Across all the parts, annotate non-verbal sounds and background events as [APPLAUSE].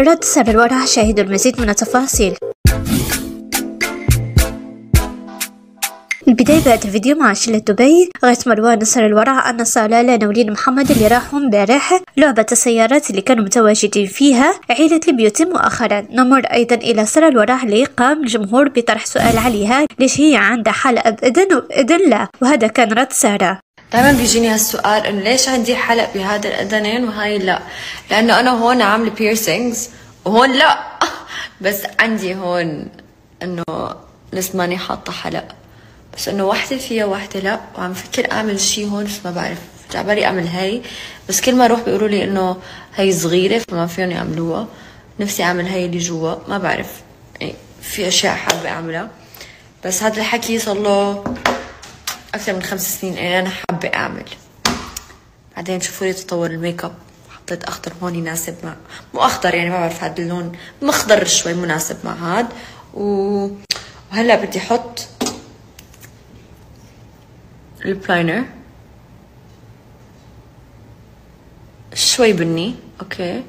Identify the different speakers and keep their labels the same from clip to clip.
Speaker 1: رد سر الورع شاهدوا المزيد من التفاصيل. البداية بعد الفيديو مع شلة دبي غيت مروان نصر الورع أن صلالة نورين محمد اللي راحوا امبارح لعبة السيارات اللي كانوا متواجدين فيها عيلة البيوت مؤخرا. نمر أيضا إلى سر الورع اللي قام الجمهور بطرح سؤال عليها ليش هي عندها حلقة بإذن وبإذن لا؟ وهذا كان رد سارة.
Speaker 2: دائما بيجيني هالسؤال إنه ليش عندي حلق بهذا الأذنين وهاي لا؟ لأنه أنا هون عاملة بيرسينجز وهون لا. [LAUGHS] بس عندي هون إنه لسه ماني حاطة حلق. بس إنه وحدة فيها وحدة لا. وعم فكر أعمل شيء هون بس ما بعرف. جعبالي أعمل هاي. بس كل ما أروح بيقولوا لي إنه هي صغيرة فما فيهم يعملوها. نفسي أعمل هاي اللي جوا. ما بعرف. يعني في أشياء حابة أعملها. بس هذا الحكي صار له أكثر من خمس سنين يعني أنا حابة أعمل. بعدين شوفوا لي تطور ال make up. حطيت أخضر هون يناسب مع مو أخضر يعني ما بعرف هذا اللون. مخضر شوي مناسب مع هاد. و... وهلأ بدي أحط ال lip liner. شوي بني. okay.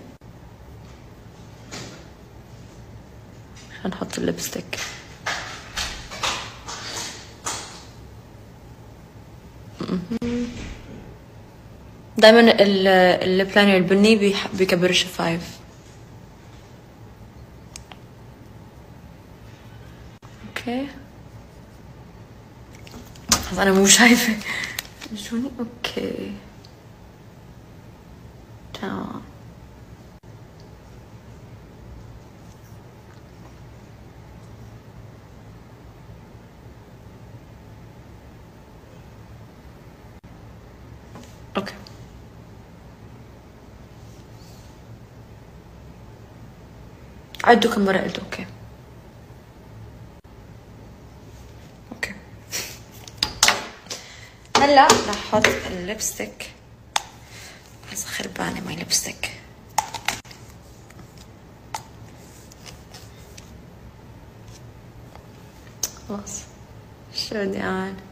Speaker 2: عشان نحط ال lipstick دائما ال lip liner البني بيكبر الشفايف. okay. خلاص أنا مو شايفة. شوني؟ okay. تمام. okay. عدوا كم مرة قلت okay. okay. هلأ رح أحط ال lipstick بس خربانة my lipstick خلاص. شو بدي أعمل؟